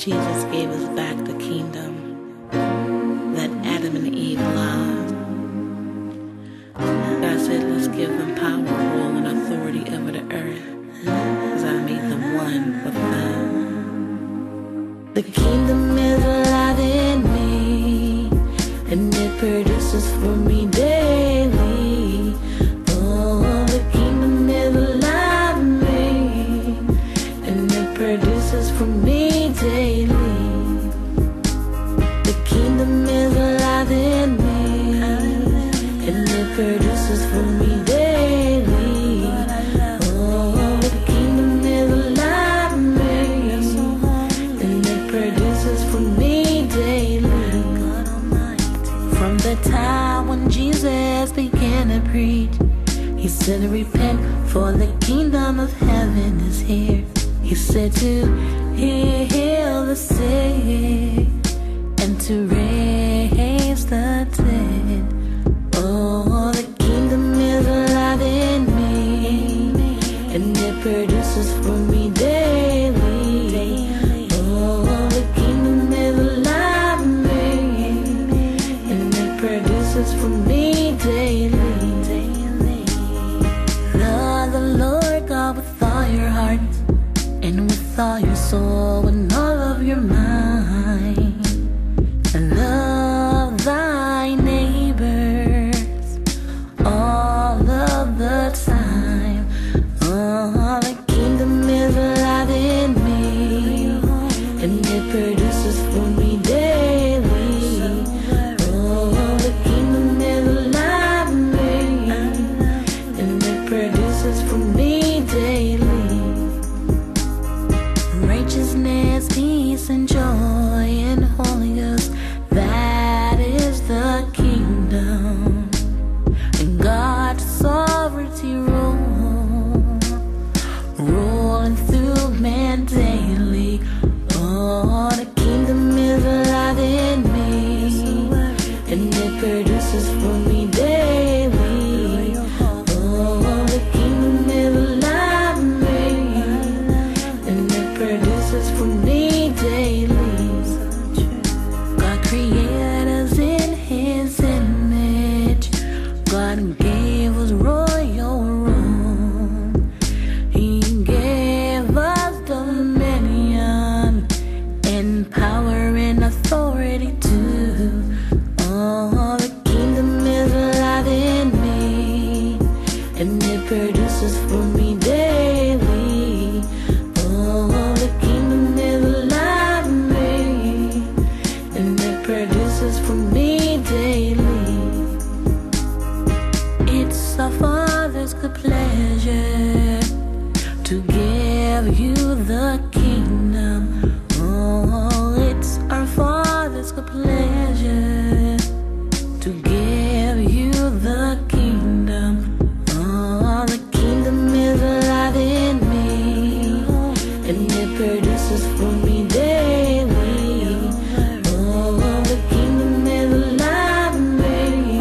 Jesus gave us back the kingdom that Adam and Eve lost. God said, let's give them power, produces for me daily. Oh, the kingdom is alive me, and it produces for me daily. From the time when Jesus began to preach, he said, Repent, for the kingdom of heaven is here. He said to heal the sick and to raise the dead. For me daily. Oh, me, and for me is kingdom. Oh, it's our Father's good pleasure to give you the kingdom. Oh, the kingdom is alive in me, and it produces for me daily. Oh, the kingdom is alive in me,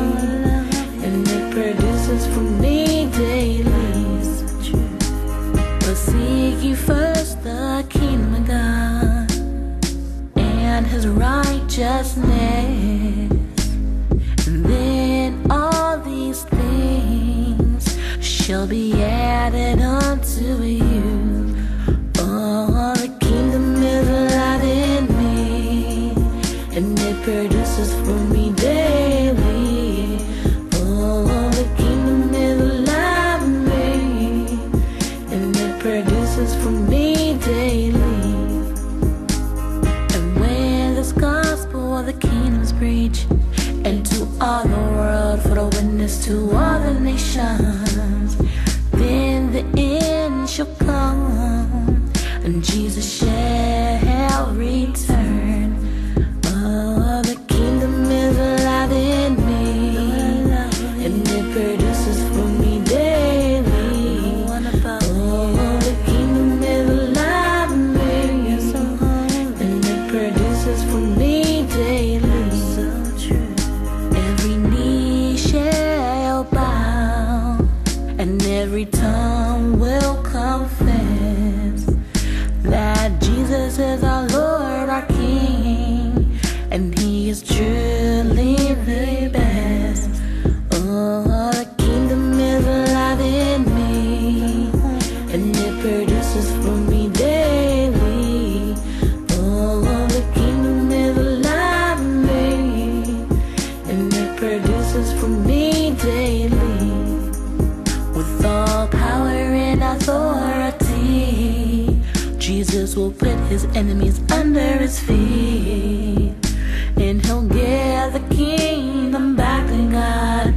and it produces for me righteousness. And then all these things shall be added unto you. Oh, the kingdom is alive in me, and it produces for me daily. Oh, the kingdom is alive in me, and it produces for me witness to all the nations, then the end shall come, and Jesus shall passes from me daily with all power and authority. Jesus will put his enemies under his feet, and he'll get the kingdom back to God.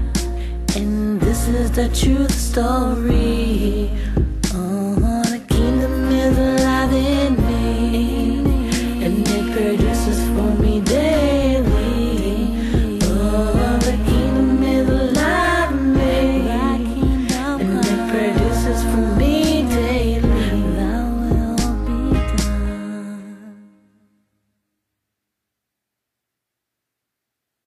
And this is the truth story.